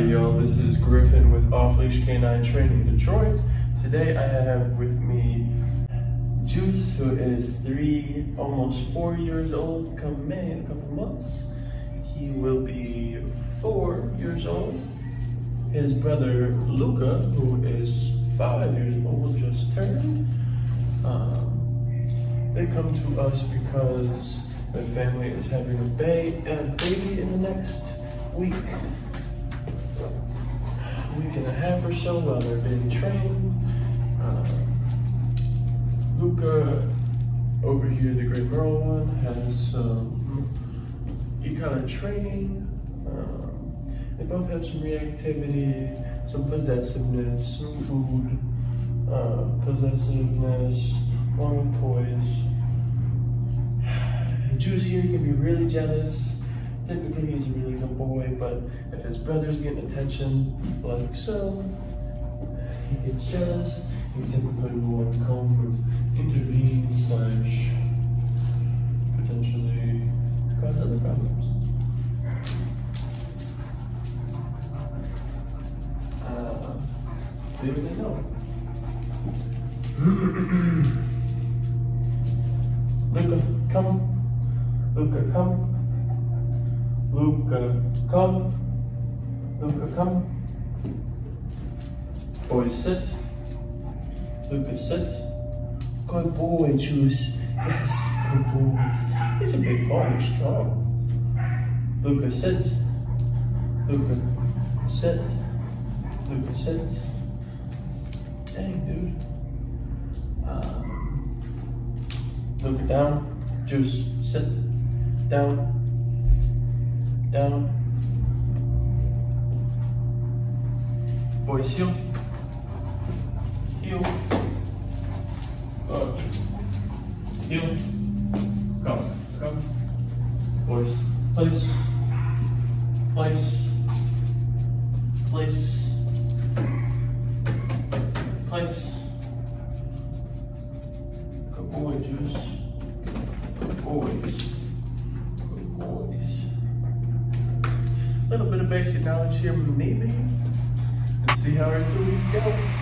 Howdy, y'all. This is Griffin with Off Leash Canine Training Detroit. Today I have with me Juice, who is three, almost four years old, come May in a couple months. He will be four years old. His brother Luca, who is five years old, just turned. Um, they come to us because their family is having a, ba- a baby in the next week week and a half or so while they're being trained. Uh, Luca, over here, the Great Merle one, has um, e-collar training. Um, they both have some reactivity, some possessiveness, some food, uh, possessiveness, along with toys. Juice here can be really jealous. Typically, he's a really good boy, but if his brother's getting attention, like so, he gets jealous. He typically will come and intervene slash potentially cause other problems. Uh, see what they know. Luca, come. Luca, come. Luca, come. Luca, come. Boys, sit. Luca, sit. Good boy, Juice. Yes, good boy. He's a big boy, he's strong. Luca, sit. Luca, sit. Luca, sit. Dang, dude. Um, Luca, down. Juice, sit. Down down. Boys, heel. Heel. Up. Heel. Come. Come. Boys. Place. Place. Place. Place. Good boy, Juice. Good boys. Little bit of basic knowledge here with maybe. Let's see how our two weeks go.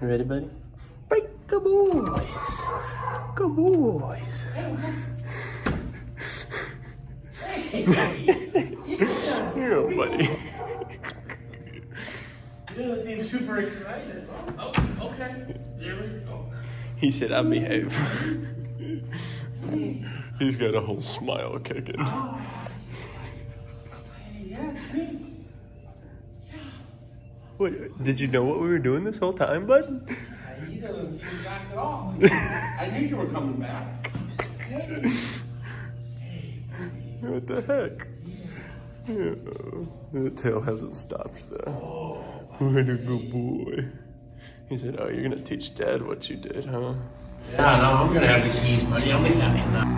You ready, buddy? Break the boys. Good boys. yeah, buddy. You don't seem super excited. Oh, oh, okay. There we go. He said, I behave. He's got a whole smile kicking. Oh. Hey, yeah, it's me. Wait, did you know what we were doing this whole time, bud? He doesn't seem back at all. I knew you were coming back. Hey. Hey. What the heck? Yeah. The tail hasn't stopped though. Oh, What a good boy. He said, Oh, you're gonna teach dad what you did, huh? Yeah, no, I'm gonna have the keys, buddy. I'm the captain now.